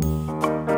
Música